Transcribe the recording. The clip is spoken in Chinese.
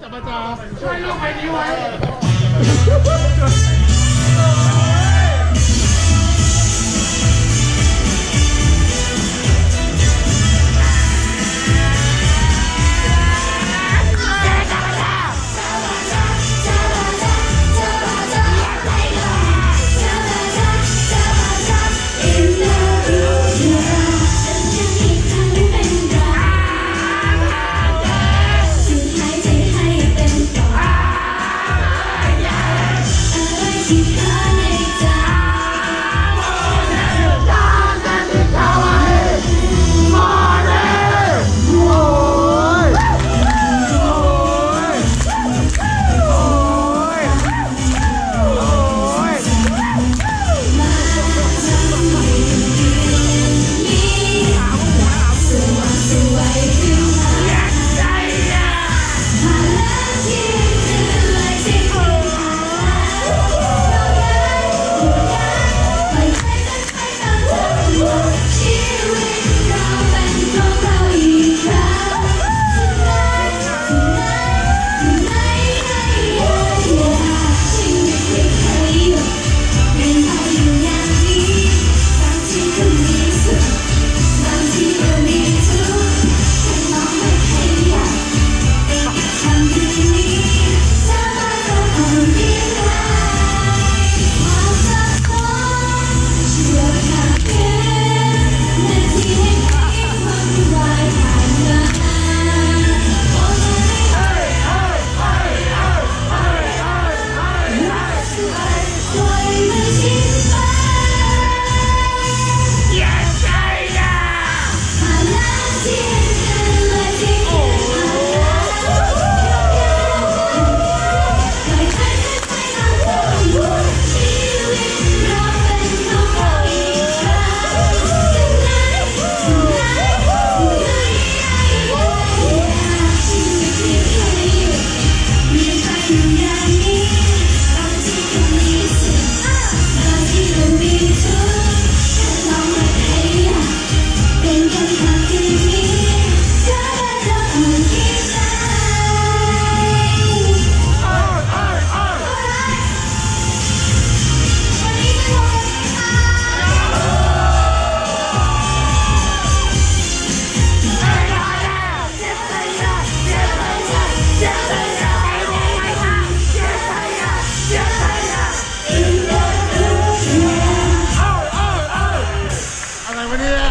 怎么着ประจํ 而我已自